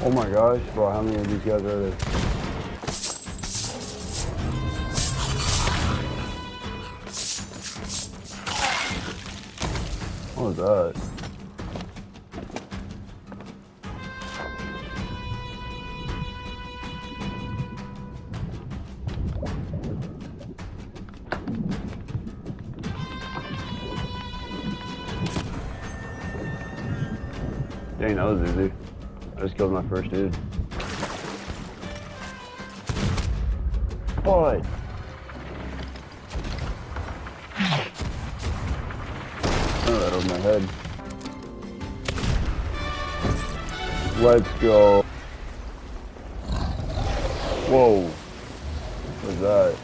Oh my gosh, bro, how many of these guys are there? What was that? Dang, that was easy. I just killed my first dude. What? Oh, that over my head. Let's go. Whoa. What was that?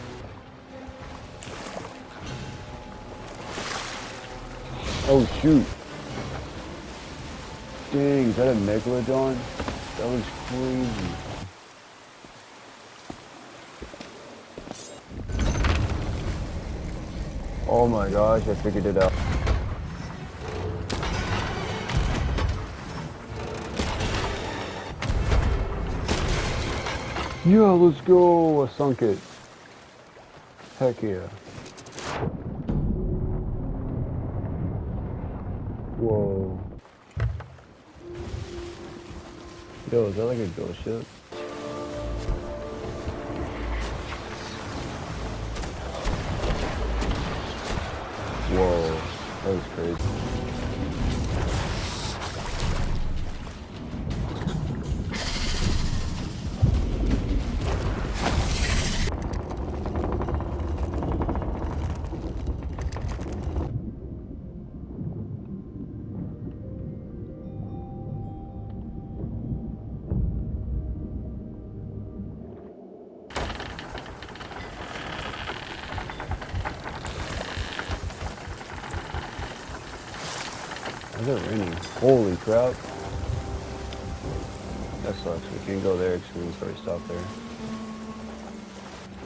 Oh shoot. Dang, is that a Megalodon? That was crazy. Oh my gosh, I figured it out. Yeah, let's go. I sunk it. Heck yeah. Whoa. Yo, is that like a ghost ship? Whoa, that was crazy. It raining? Holy crap. That sucks. We can't go there because we can already stop there.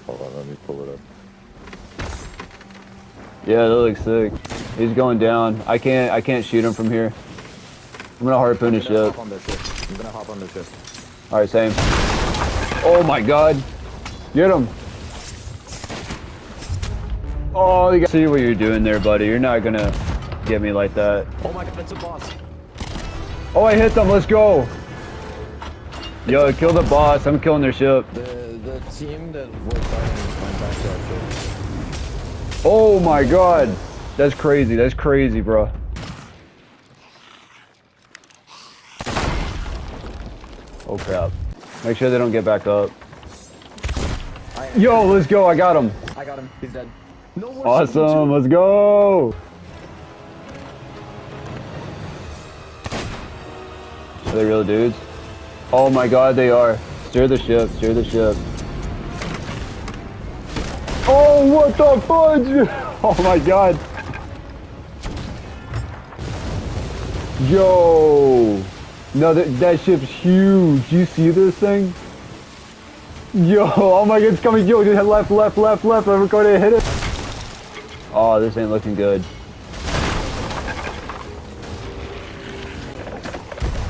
Hold on, let me pull it up. Yeah, that looks sick. He's going down. I can't I can't shoot him from here. I'm gonna harpoon his I'm ship. hop on the ship. I'm gonna hop on the ship. Alright, same. Oh my god. Get him. Oh, you got see what you're doing there, buddy. You're not gonna get me like that. Oh my god, that's a boss. Oh, I hit them. Let's go. Yo, kill the boss. I'm killing their ship. The the team that was fighting went back to our ship. Oh my god. That's crazy. That's crazy, bro. Oh crap. Make sure they don't get back up. Yo, let's go. I got him. I got him. He's dead. No Awesome. Let's go. Are they real dudes? Oh my god, they are. Steer the ship. Steer the ship. Oh, what the fudge? Oh my god. Yo. No, that, that ship's huge. You see this thing? Yo, oh my god, it's coming. Yo, just left, left, left, left. I'm going to hit it. Oh, this ain't looking good.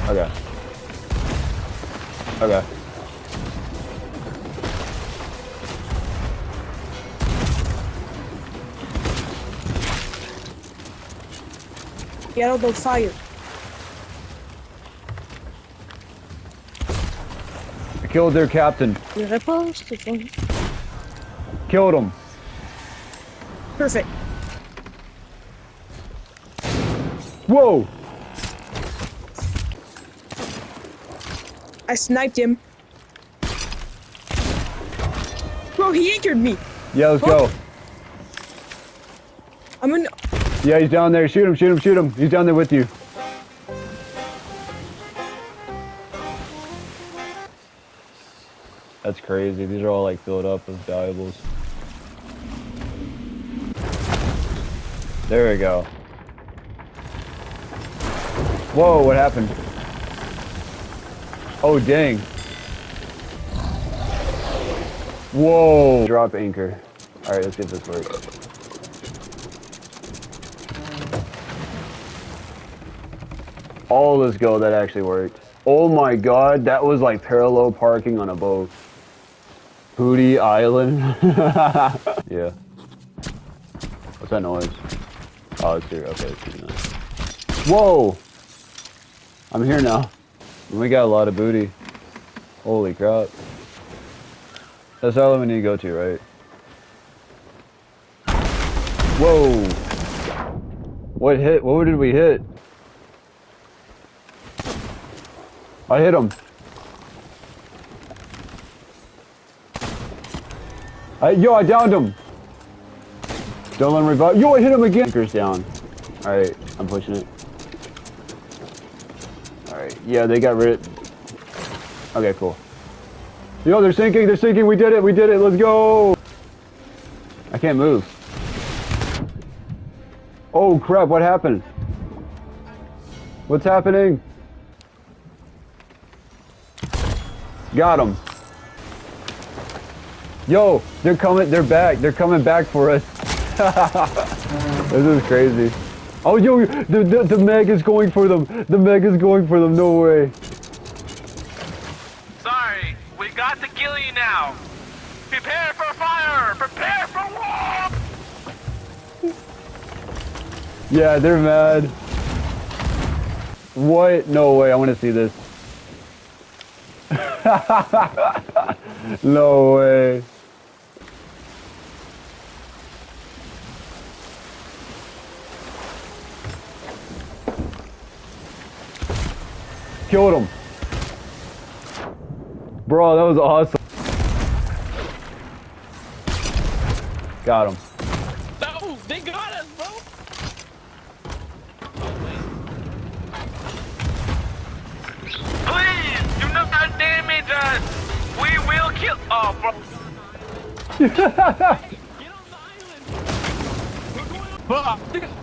Okay. Okay. Get out of fire. I killed their captain. You repost? Okay. Killed him. Perfect. Whoa! I sniped him. Bro, he anchored me. Yeah, let's go. I'm in. Yeah, he's down there. Shoot him, shoot him, shoot him. He's down there with you. That's crazy. These are all like filled up with valuables. There we go. Whoa, what happened? Oh, dang. Whoa. Drop anchor. All right, let's get this work. Oh, let's go. That actually worked. Oh my god, that was like parallel parking on a boat. Booty Island. yeah. What's that noise? Oh, it's here. Okay, it's here now. Whoa! I'm here now. We got a lot of booty. Holy crap. That's island we need to go to, right? Whoa! What hit? What did we hit? I hit him. I, yo, I downed him. Don't let him revive. Yo, I hit him again. Anchor's down. Alright, I'm pushing it. Yeah, they got rid Okay, cool. Yo, they're sinking, they're sinking. We did it, we did it. Let's go. I can't move. Oh, crap, what happened? What's happening? Got him. Yo, they're coming, they're back. They're coming back for us. this is crazy. Oh, yo, the, the, the Meg is going for them. The Meg is going for them. No way. Sorry, we got to kill you now. Prepare for fire. Prepare for war. Yeah, they're mad. What? No way. I want to see this. no way. Killed him. Bro, that was awesome. Got him. No, they got us, bro. Please, do not damage us. We will kill. Oh, bro. Get on the island. Bro,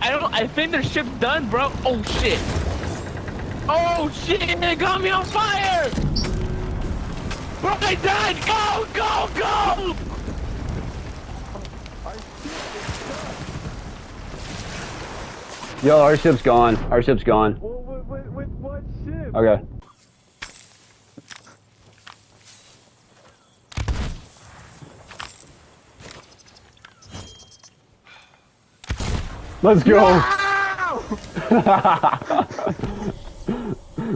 I don't. I think their ship's done, bro. Oh shit. Oh shit! They got me on fire. Bro, I died. Go, go, go. Yo, our ship's gone. Our ship's gone. With, with what ship? Okay. Let's go. I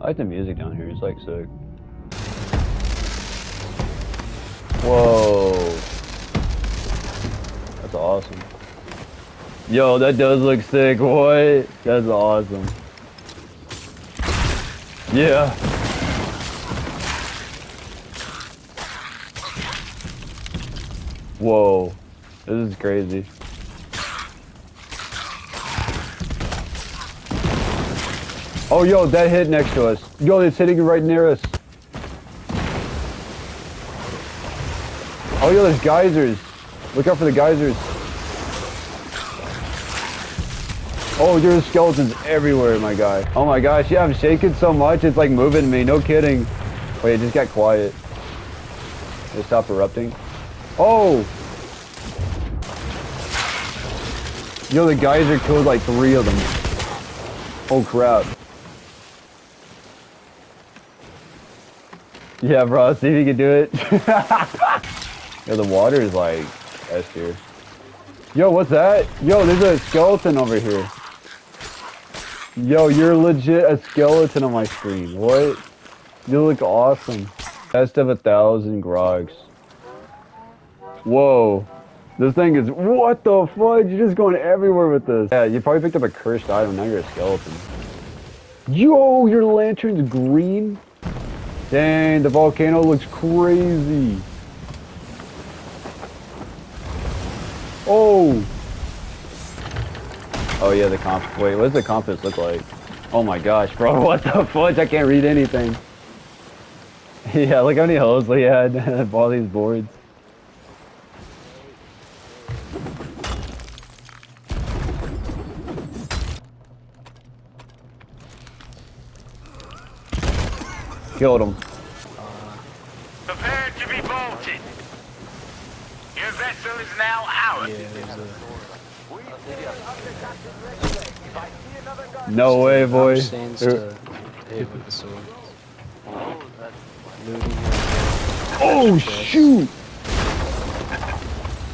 like the music down here. It's like sick. Whoa. That's awesome. Yo, that does look sick. What? That's awesome. Yeah. Whoa. This is crazy. Oh, yo, that hit next to us. Yo, it's hitting right near us. Oh, yo, there's geysers. Look out for the geysers. Oh, there's skeletons everywhere, my guy. Oh my gosh, yeah, I'm shaking so much, it's like moving me, no kidding. Wait, it just got quiet. It stopped erupting. Oh! Yo, the geyser killed like three of them. Oh crap. Yeah, bro, see if you can do it. Yo, the water is like S tier. Yo, what's that? Yo, there's a skeleton over here. Yo, you're legit a skeleton on my screen. What? You look awesome. Best of a thousand grogs. Whoa. This thing is, what the fudge? You're just going everywhere with this. Yeah, you probably picked up a cursed item. Now you're a skeleton. Yo, your lantern's green? Dang, the volcano looks crazy. Oh. Oh yeah, the comp. Wait, what does the compass look like? Oh my gosh, bro, what the fudge? I can't read anything. yeah, look how many holes we had of all these boards. Killed him. Prepare to be bolted. Your vessel is now ours. Yeah, a. No way, boy. Stands to hit with the sword. Looting here. Oh shoot!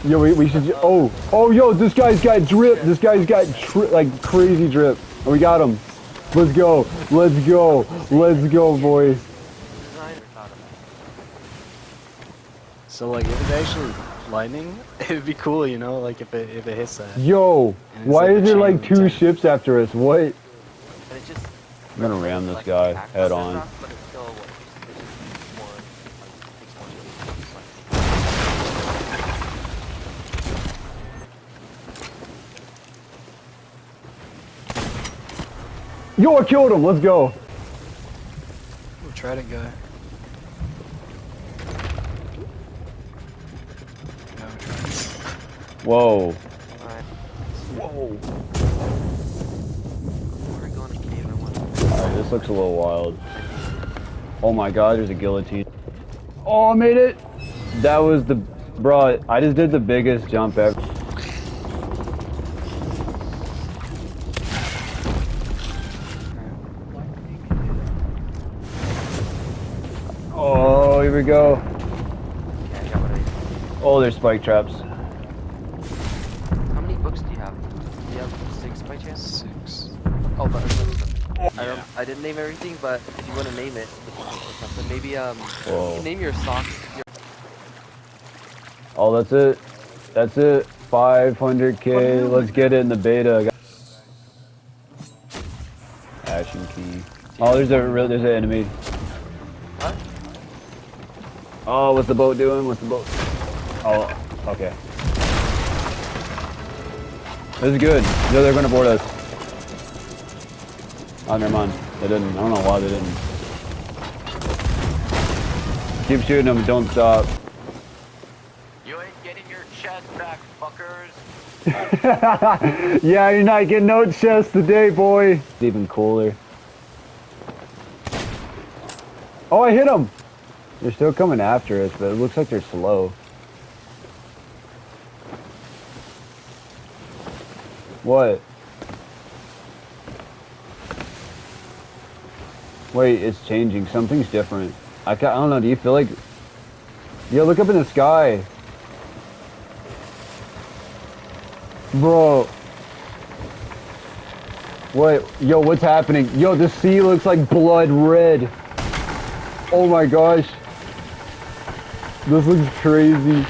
Yo, we, we should. Oh, oh, yo, this guy's got drip. This guy's got tri- like crazy drip. We got him. Let's go. Let's go. Let's go, boys. So like, if it's actually lightning, it'd be cool, you know, like if it if it hits that. Yo, why like is there like two attack. ships after us? What? And it's just I'm gonna ram this like guy head on. rock, still what, more, more to it. It's like- Yo, I killed him. Let's go. We'll try to go. Whoa. Alright, Whoa. we're going to cave, I want Alright, this looks a little wild. Oh my god, there's a guillotine. Oh, I made it! That was the... Bro, I just did the biggest jump ever. Oh, here we go. Okay, I got what I need. Oh, there's spike traps. How many books do you have? Do you have six by chance? Six. Oh, but I don't. I didn't name everything, but if you want to name it something, maybe um, you Whoa. can name your socks. Your, Oh, that's it. That's it. 500k. Let's get it in the beta. Action key. Oh, there's a real. There's an enemy. What? Oh, what's the boat doing? What's the boat? Oh, okay. This is good. No, they're gonna board us. Oh, never mind. They didn't. I don't know why they didn't. Keep shooting them. Don't stop. You ain't getting your chest back, fuckers. yeah, you're not getting no chest today, boy. It's even cooler. Oh, I hit them. They're still coming after us, but it looks like they're slow. What? Wait, it's changing. Something's different. I, I don't know. Do you feel like... Yo, look up in the sky. Bro. What? Yo, what's happening? Yo, the sea looks like blood red. Oh my gosh. This looks crazy.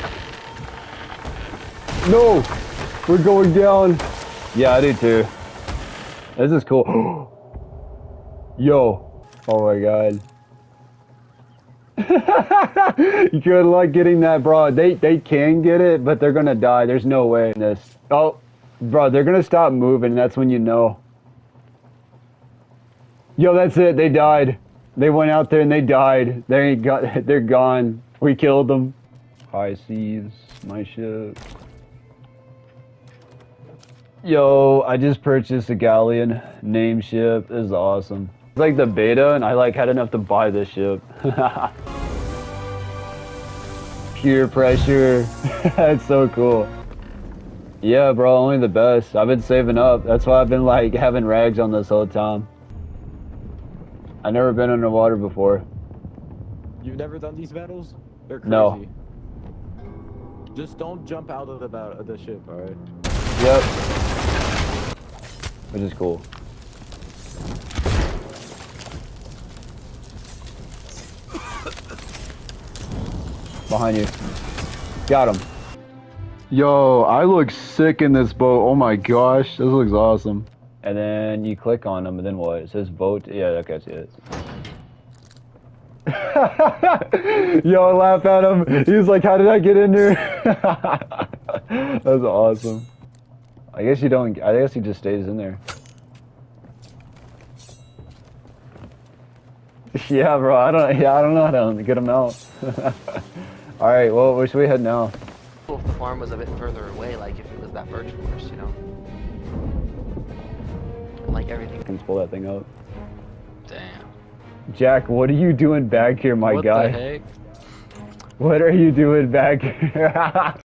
No! We're going down. Yeah, I do too. This is cool. Yo. Oh my god. Good luck getting that, bro. They they can get it, but they're gonna die. There's no way in this. Oh, bro, they're gonna stop moving. That's when you know. Yo, that's it. They died. They went out there and they died. They ain't got. They're gone. We killed them. High seas, my ship. Yo, I just purchased a galleon name ship. This is awesome. It's like the beta, and I like had enough to buy this ship. Pure pressure. That's so cool. Yeah, bro, only the best. I've been saving up. That's why I've been like having rags on this whole time. I've never been underwater before. You've never done these battles? They're crazy. No. Just don't jump out of the of the ship, alright? Yep. Which is cool. Behind you. Got him. Yo, I look sick in this boat. Oh my gosh, this looks awesome. And then you click on them, and then what? It says boat. Yeah, okay, I see it. Yo, laugh at him. He's like, how did I get in there? That's awesome. I guess you don't. I guess he just stays in there. yeah, bro. I don't. Yeah, I don't know how to get him out. All right. Well, where should we head now? If the farm was a bit further away, like if it was that birch forest, you know. And, like everything. Let's pull that thing out. Damn. Jack, what are you doing back here, my what guy? the heck? What are you doing back here?